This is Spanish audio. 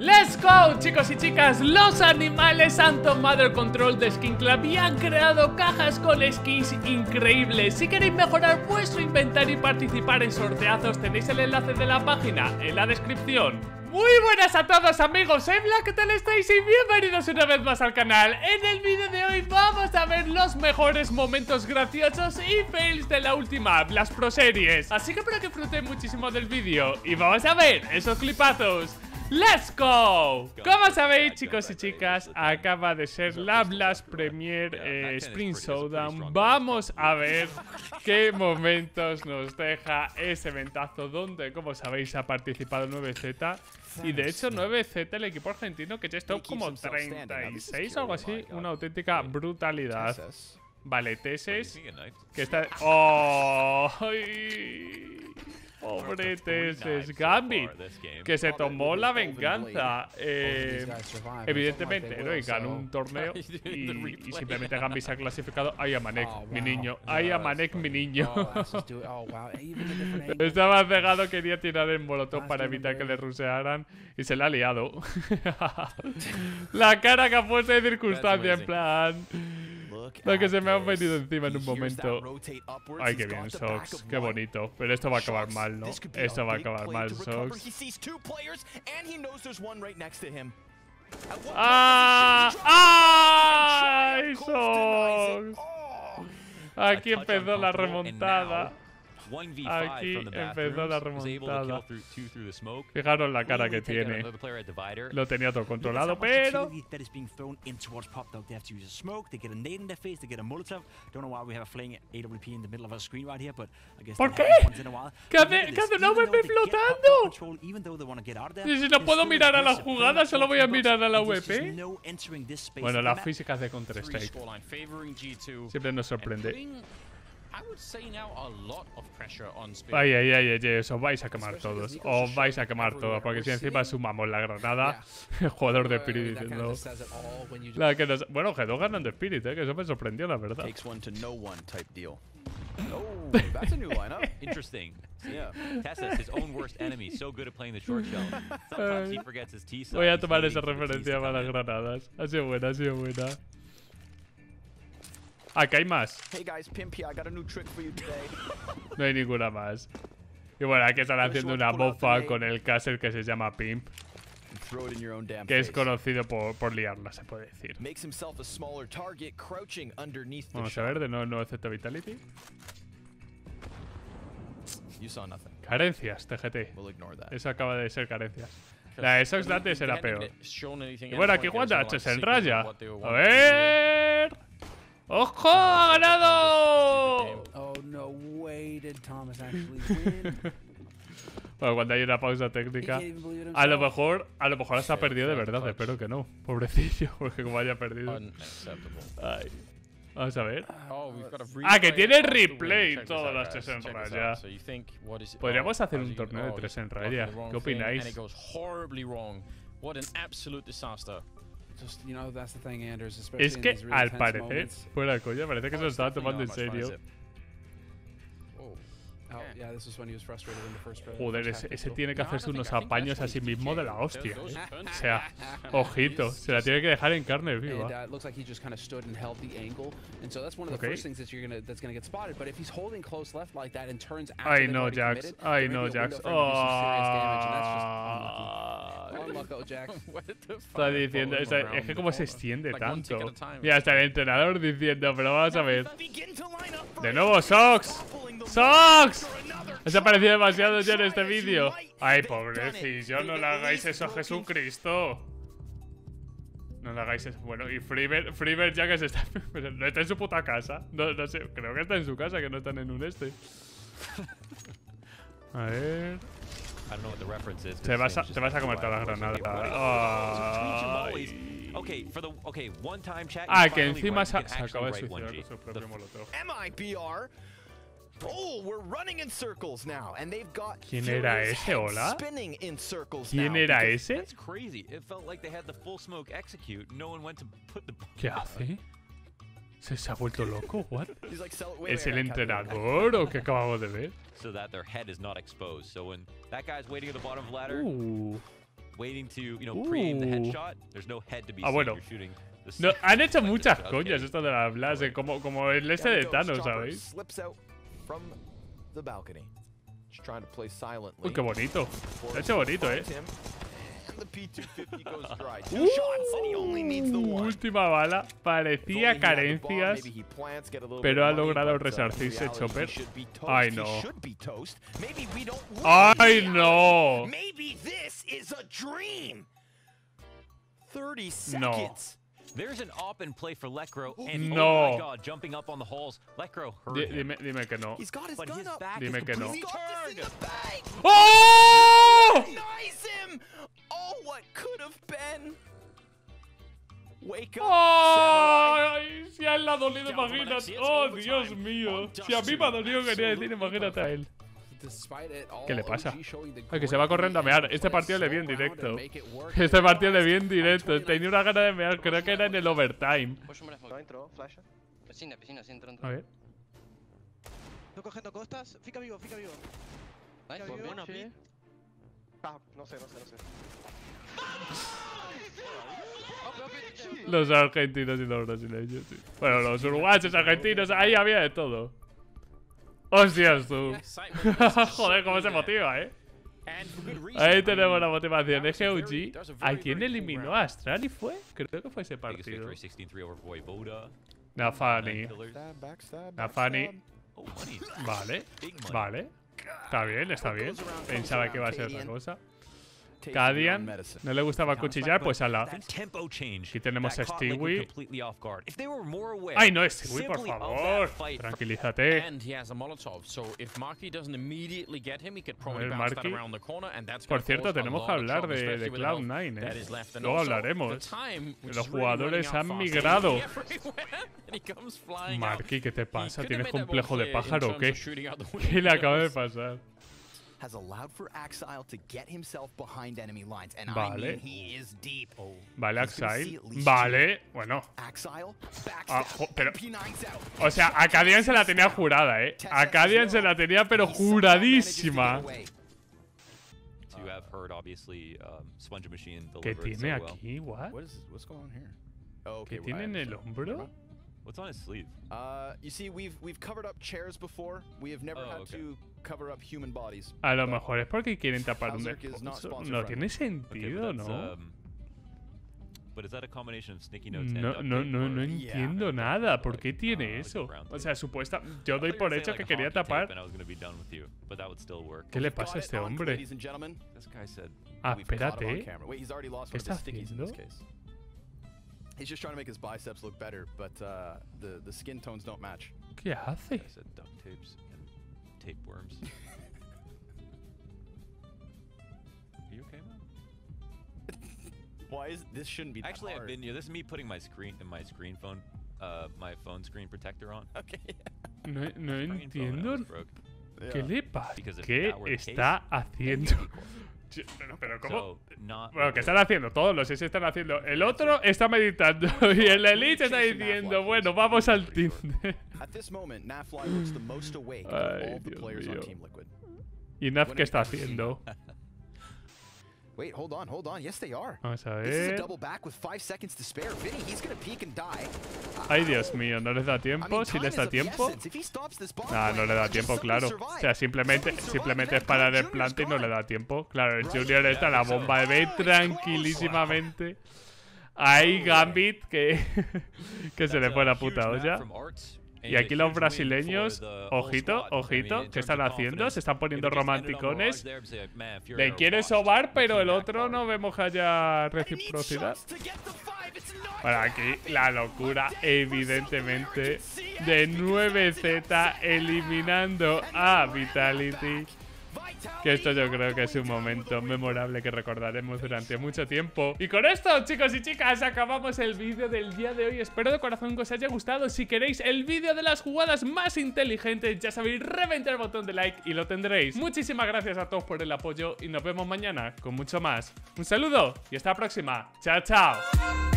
Let's go, chicos y chicas. Los animales han tomado el control de Skin Club y han creado cajas con skins increíbles. Si queréis mejorar vuestro inventario y participar en sorteazos, tenéis el enlace de la página en la descripción. Muy buenas a todos amigos, soy Black, ¿qué tal estáis? Y bienvenidos una vez más al canal En el vídeo de hoy vamos a ver los mejores momentos graciosos y fails de la última las Pro Series Así que espero que disfruten muchísimo del vídeo y vamos a ver esos clipazos ¡Let's go! Como sabéis, chicos y chicas, acaba de ser la Blast Premier eh, Spring Showdown. Vamos a ver qué momentos nos deja ese ventazo donde, como sabéis, ha participado 9Z. Y de hecho, 9Z, el equipo argentino, que ya está como 36 o algo así, una auténtica brutalidad. Vale, Teses, que está... ¡Oh! Pobre Teses Gambit, que se tomó la venganza. Eh, evidentemente, ¿no? Y ganó un torneo y, simplemente Gambit se ha clasificado. Ay, Amanek, mi niño. Ay, Amanek, mi niño. Estaba cegado, quería tirar el molotov para evitar que le rusearan y se le ha liado. la cara que ha puesto de circunstancia, en plan. Lo que se me ha venido encima en un momento. Ay, qué bien, Sox. Qué bonito. Pero esto va a acabar mal, ¿no? Esto va a acabar mal, Sox. ¡Ah! ¡Ay, Sox! Aquí empezó la remontada. Aquí empezó la remontada. Fijaros la cara que tiene. Lo tenía todo controlado, pero... ¿Por qué? ¿Qué hace, ¿Qué hace una VP flotando? Y si no puedo mirar a la jugada, solo voy a mirar a la VP. Bueno, las físicas de Counter-Strike siempre nos sorprende. Ay, ay, ay, ay, os vais a quemar todos. Os vais a quemar todos. Porque si encima sumamos la granada, el jugador de Spirit diciendo. La que nos... Bueno, G2 ganando Spirit, eh, que eso me sorprendió, la verdad. Oh, that's a new lineup. Interesting. Yeah. Tessa his own worst enemy, so good at playing the short shell. Sometimes he forgets his T side. Voy a tomar esa referencia para las granadas. Ha sido buena, ha sido buena. Acá hay más. No hay ninguna más. Y bueno, aquí están haciendo una bofa con el caster que se llama Pimp. Que es conocido por, por liarla, se puede decir. Vamos a ver, de nuevo no acepta Vitality. Carencias, TGT. Eso acaba de ser carencias. La de Sox será peor. Y bueno, aquí Wanda se enraya. A ver. ¡Ojo! ¡Ha ganado! Oh, no way did Thomas actually win. Bueno, cuando hay una pausa técnica. A lo mejor, a lo mejor está perdido de verdad, espero que no. Pobrecillo, porque como haya perdido. Ay. Vamos a ver. Oh, ah, que tiene replay todas las tres en raya. Podríamos hacer un torneo de tres en raya. ¿Qué opináis? Es que al parecer, fuera de coña, parece que se lo estaba tomando en serio. Joder, ese, tiene que hacerse unos apaños a sí mismo de la hostia. ¿eh? O sea, ojito, se la tiene que dejar en carne viva. Ay no, Jax. Ay no, Jax. Está diciendo, es, que como se extiende tanto. Mira, está el entrenador diciendo, pero vamos a ver. De nuevo, Sox. ¡Sox! Os ha parecido demasiado ya en este vídeo. Ay, pobrecillo, no le hagáis eso a Jesucristo. No le hagáis eso. Bueno, y Freebird, ya que se está... no está en su puta casa. No, no sé, creo que está en su casa, que no están en un este. A ver... Te vas a, te vas a comer todas las granadas. Ah, que encima se, se acaba de suicidar con su propio molotov. ¿Quién era ese, hola? Spinning in circles ¿Quién now. era ese? That's crazy. It felt like they had the full smoke execute. No one went to put the ¿Qué hace? ¿Se, ¿Se ha vuelto loco? What? ¿Es el entrenador o qué acabamos de ver? So that their head is not exposed. So when that guy's waiting at the bottom of the ladder, uh. waiting to, you know, pre-aim the Ooh. headshot. There's no head to be Ah, seen. bueno. You're shooting the No, sight. han hecho Like muchas this, coñas okay. esto de la Blast, eh, como, como el este de Thanos, ¿sabéis? From the balcony. Just trying to play silently. Uy, qué bonito. Ha hecho bonito, eh. finds him. The P250 goes dry. Uh, Two shots and he only needs the one. última bala. Parecía carencias. pero ha logrado uh, resarcirse Chopper. Ay, no. ¡Ay, no! reality. Maybe this is a dream. 30 No. Seconds. There's an op in play for Lekro, oh, and oh my god, jumping up on the halls. Lekro heard Di- him. dime, dime que no. He's got his But gun his up. back Dime is que no. He's completely got this in turned. the bag. ¡Oh! Nice him. Oh, what could have been. Wake up. Oh, ¡Ay! Si a él le ha dolido, imagínate. ¡Oh, Dios mío! Si a mí me ha dolido, quería decir, imagínate a él. ¿Qué le pasa? Ay, que se va corriendo a mear. Este partido le vi en directo. Este partido le vi en directo. Tenía una gana de mear, creo que era en el overtime. Entró. A ver. Estoy cogiendo costas. Fica vivo, fica vivo. No sé, no sé, no sé. Los argentinos y los brasileños, sí. Bueno, los uruguayos, argentinos, ahí había de todo. Hostias, tú. Joder, cómo se motiva, eh. Ahí tenemos la motivación de GOG. ¿A quién eliminó a Astrali fue? Creo que fue ese partido. victory, 16-3 over Voivoda. Nafani. Nafani. Vale, vale. Está bien, está bien. Pensaba que iba a ser otra cosa. Cadian, no le gustaba cuchillar, pues ala. Aquí tenemos a Stewie. Ay, no, Stewie, por favor. Tranquilízate. A ver, Marky. Por cierto, tenemos que hablar de, de especially with health Cloud9, that eh. Luego hablaremos. Los jugadores han migrado. Marky, ¿qué te pasa? ¿Tienes complejo de pájaro o qué? ¿Qué le acaba de pasar? Has allowed for Axile to get himself behind enemy lines, and I Vale. mean he is deep. Vale, Axile. at least Vale, bueno. Axile, Ah, pero- MP9's out. O sea, a Cadian se la tenía jurada, eh. A Cadian se la tenía, pero juradísima. away. To have heard, obviously, Sponge Machine ¿Qué tiene aquí? ¿What? What is what's going on here? Oh, okay. ¿Qué tiene en el hombro? What's on his sleeve? Uh, you see, we've we've covered up chairs before. We have never Oh, had okay. to cover up human bodies. A lo But mejor es porque quieren tapar un sponsor No tiene sentido, ¿no? um, but is that a combination of sticky notes and No, no, no, no Yeah. entiendo nada. ¿Por qué tiene uh, like eso? O sea, supuesta. Yo doy por hecho que quería tapar. ¿Qué le pasa a este hombre? Ladies and gentlemen, This guy said, Ah, espérate. camera. Wait, he's already lost ¿Qué está stickies in this haciendo? Case. He's just trying to make his biceps look better, but uh, the the skin tones don't match. ¿Qué hace? I said duct tapes and tapeworms. Are you okay, man? Why is this shouldn't be that Actually, I've been. here. this is me putting my screen in my screen phone, uh, my phone screen protector on. Okay. No, no Screen phone and it entiendo. was broke. ¿Qué Yeah. le pasa? ¿Qué that case, está haciendo? Pero, pero ¿cómo? Bueno, ¿qué están haciendo? Todos los S están haciendo. El otro está meditando. Y el Elite está diciendo, bueno, vamos al Tinder. At this moment, Nafly looks the most awake of Ay, Dios players on mío. Team Liquid. ¿Y Naf qué está haciendo? Wait, hold on, hold on. Yes, they are. Vamos a This is a ver. double back with five seconds to spare. Vinny, he's gonna peek and die. Ay, Dios mío, ¿no les da tiempo? ¿Si les da tiempo? essence. If he stops this bomb Ah, no le da tiempo, claro. O sea, simplemente, simplemente es parar el plante y no le da tiempo. Claro, el. Junior está la bomba de B tranquilísimamente. Ahí Gambit que, que se le fue la puta olla. Y aquí los brasileños, ojito, ojito, ¿qué están haciendo? Se están poniendo romanticones. Le quiere sobar, pero el otro no vemos que haya reciprocidad. Bueno, aquí la locura, evidentemente, de CS 9Z eliminando a Vitality. Que esto yo creo que es un momento memorable que recordaremos durante mucho tiempo. Y con esto, chicos y chicas, acabamos el vídeo del día de hoy. Espero de corazón que os haya gustado. Si queréis el vídeo de las jugadas más inteligentes, ya sabéis, reventar el botón de like y lo tendréis. Muchísimas gracias a todos por el apoyo y nos vemos mañana con mucho más. Un saludo y hasta la próxima. Chao, chao.